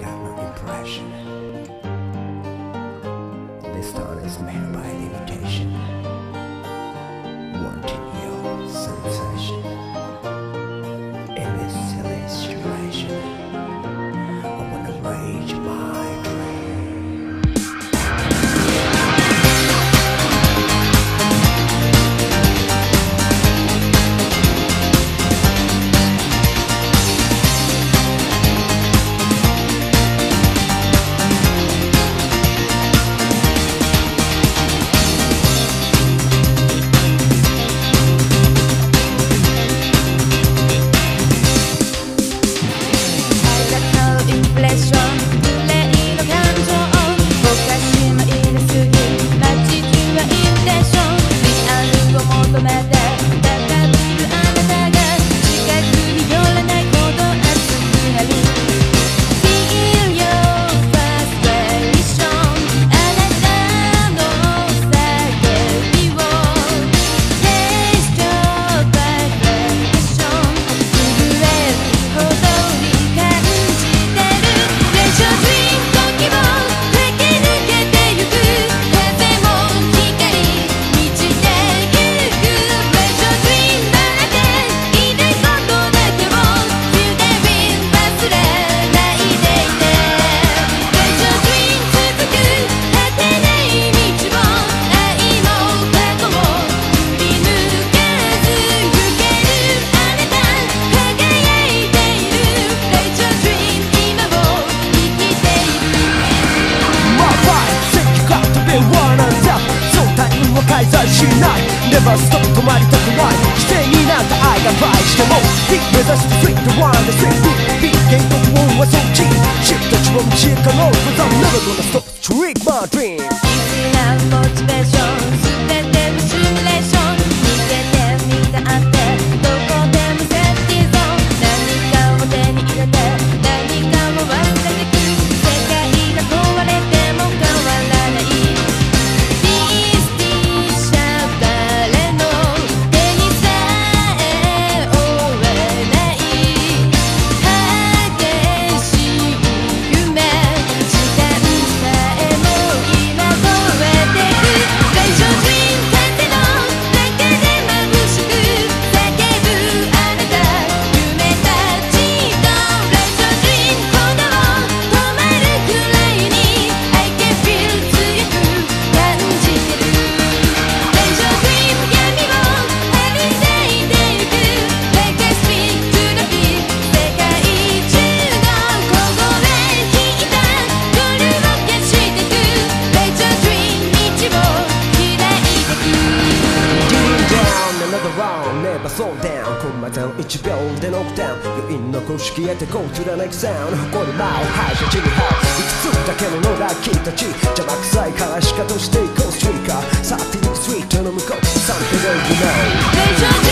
got no impression. This town is made by limitation. Wanting your Never stop 止まりたくない否定になった愛が倍しても Big 目指す Sweet the one the sweet Big Big ゲートウォンはそっち Ship たちは道へかろう Cause I'm never gonna stop Trick my dream 必要なモチベーション round Never slow down コン1秒でノックダウン余韻の公式へて Go to the next sound 誇り舞う敗者地にハウいくつだけの野良木たち邪魔くさいからしかとしていこう。ストリーカーさてスイートの向こう。サンプルギノー